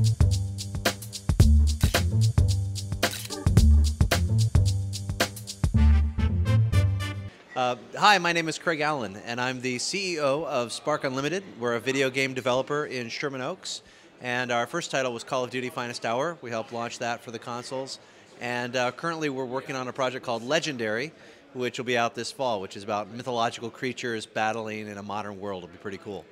Uh, hi, my name is Craig Allen, and I'm the CEO of Spark Unlimited. We're a video game developer in Sherman Oaks, and our first title was Call of Duty Finest Hour. We helped launch that for the consoles, and uh, currently we're working on a project called Legendary, which will be out this fall, which is about mythological creatures battling in a modern world. It'll be pretty cool.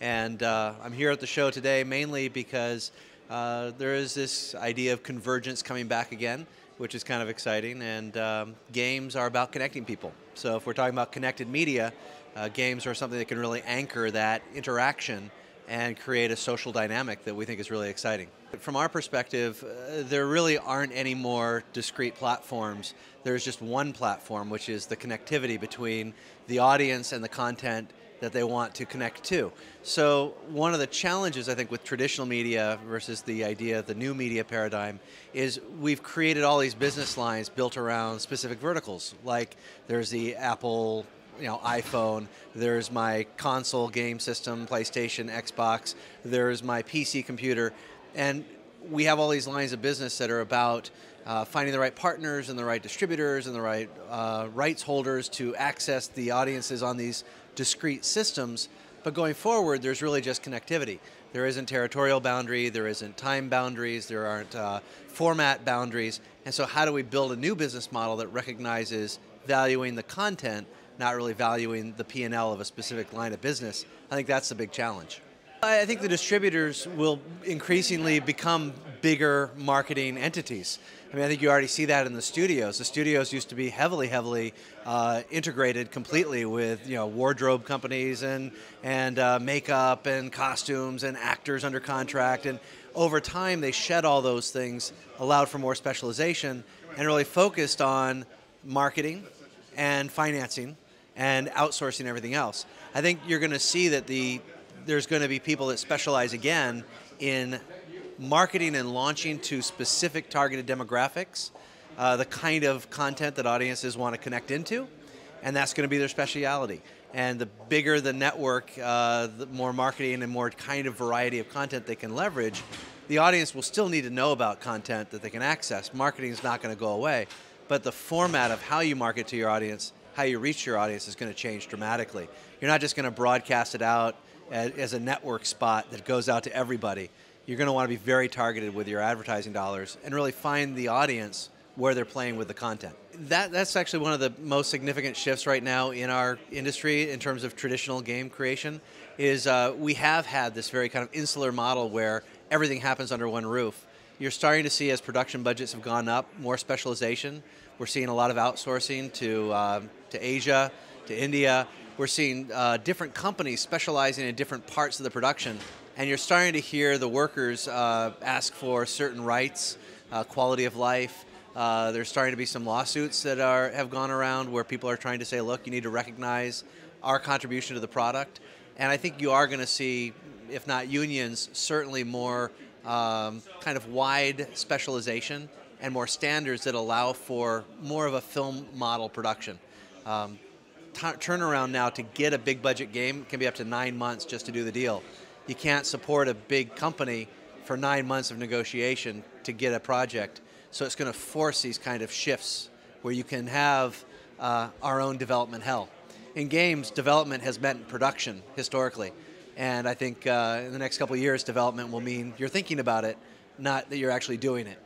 And uh, I'm here at the show today mainly because uh, there is this idea of convergence coming back again which is kind of exciting. And um, games are about connecting people. So if we're talking about connected media, uh, games are something that can really anchor that interaction and create a social dynamic that we think is really exciting. From our perspective, uh, there really aren't any more discrete platforms. There's just one platform, which is the connectivity between the audience and the content that they want to connect to. So one of the challenges I think with traditional media versus the idea of the new media paradigm is we've created all these business lines built around specific verticals. Like there's the Apple you know, iPhone, there's my console game system, PlayStation, Xbox, there's my PC computer, and we have all these lines of business that are about uh, finding the right partners and the right distributors and the right uh, rights holders to access the audiences on these discrete systems. But going forward, there's really just connectivity. There isn't territorial boundary, there isn't time boundaries, there aren't uh, format boundaries. And so, how do we build a new business model that recognizes valuing the content, not really valuing the P&L of a specific line of business? I think that's the big challenge. I think the distributors will increasingly become bigger marketing entities. I mean, I think you already see that in the studios. The studios used to be heavily, heavily uh, integrated completely with you know wardrobe companies and and uh, makeup and costumes and actors under contract. And over time, they shed all those things, allowed for more specialization, and really focused on marketing and financing and outsourcing everything else. I think you're going to see that the there's going to be people that specialize again in marketing and launching to specific targeted demographics, uh, the kind of content that audiences want to connect into, and that's going to be their speciality. And the bigger the network, uh, the more marketing and more kind of variety of content they can leverage, the audience will still need to know about content that they can access. Marketing is not going to go away, but the format of how you market to your audience, how you reach your audience is going to change dramatically. You're not just going to broadcast it out as a network spot that goes out to everybody. You're going to want to be very targeted with your advertising dollars and really find the audience where they're playing with the content. That, that's actually one of the most significant shifts right now in our industry in terms of traditional game creation is uh, we have had this very kind of insular model where everything happens under one roof. You're starting to see as production budgets have gone up, more specialization. We're seeing a lot of outsourcing to, uh, to Asia, to India, we're seeing uh, different companies specializing in different parts of the production, and you're starting to hear the workers uh, ask for certain rights, uh, quality of life. Uh, there's starting to be some lawsuits that are have gone around where people are trying to say, look, you need to recognize our contribution to the product. And I think you are going to see, if not unions, certainly more um, kind of wide specialization and more standards that allow for more of a film model production. Um, turnaround now to get a big budget game can be up to nine months just to do the deal. You can't support a big company for nine months of negotiation to get a project. So it's going to force these kind of shifts where you can have uh, our own development hell. In games, development has meant production historically. And I think uh, in the next couple years, development will mean you're thinking about it, not that you're actually doing it.